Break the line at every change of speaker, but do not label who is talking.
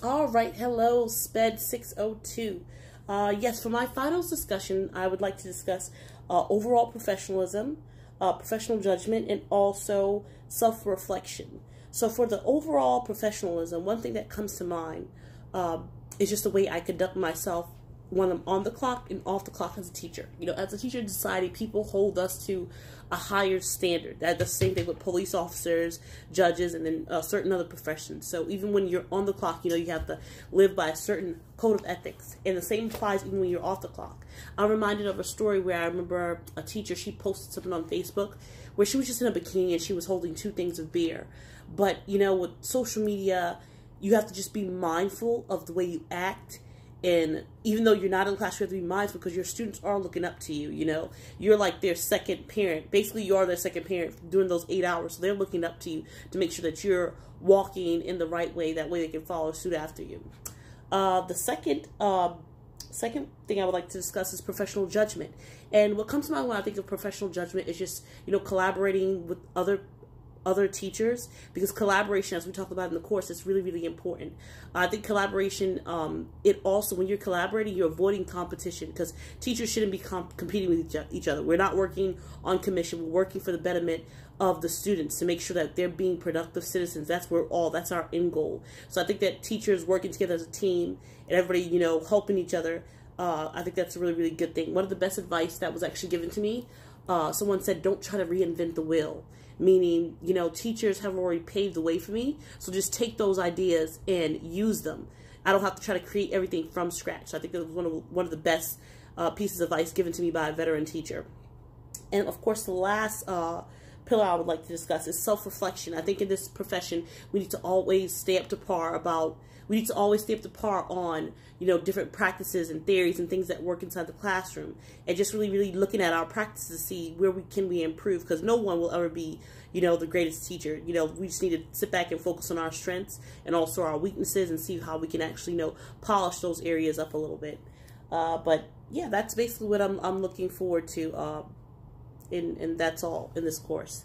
All right, hello, SPED 602. Uh, yes, for my finals discussion, I would like to discuss uh, overall professionalism, uh, professional judgment, and also self reflection. So, for the overall professionalism, one thing that comes to mind uh, is just the way I conduct myself when I'm on the clock and off the clock as a teacher. You know, as a teacher in society, people hold us to a higher standard. That's the same thing with police officers, judges, and then uh, certain other professions. So even when you're on the clock, you know, you have to live by a certain code of ethics. And the same applies even when you're off the clock. I'm reminded of a story where I remember a teacher, she posted something on Facebook where she was just in a bikini and she was holding two things of beer. But, you know, with social media, you have to just be mindful of the way you act and even though you're not in class, you have to be mindful because your students are looking up to you. You know, you're like their second parent. Basically, you are their second parent during those eight hours. So they're looking up to you to make sure that you're walking in the right way. That way, they can follow suit after you. Uh, the second, uh, second thing I would like to discuss is professional judgment. And what comes to mind when I think of professional judgment is just you know collaborating with other other teachers because collaboration, as we talked about in the course, is really, really important. I think collaboration, um, it also, when you're collaborating, you're avoiding competition because teachers shouldn't be comp competing with each other. We're not working on commission. We're working for the betterment of the students to make sure that they're being productive citizens. That's where all, that's our end goal. So I think that teachers working together as a team and everybody, you know, helping each other, uh, I think that's a really, really good thing. One of the best advice that was actually given to me, uh, someone said, don't try to reinvent the wheel meaning, you know, teachers have already paved the way for me. So just take those ideas and use them. I don't have to try to create everything from scratch. I think that was one of, one of the best uh, pieces of advice given to me by a veteran teacher. And of course, the last uh, pillar I would like to discuss is self-reflection. I think in this profession, we need to always stay up to par about, we need to always stay up to par on, you know, different practices and theories and things that work inside the classroom. And just really, really looking at our practices to see where we can we improve because no one will ever be, you know, the greatest teacher. You know, we just need to sit back and focus on our strengths and also our weaknesses and see how we can actually, you know, polish those areas up a little bit. Uh, but yeah, that's basically what I'm, I'm looking forward to. Uh, and, and that's all in this course.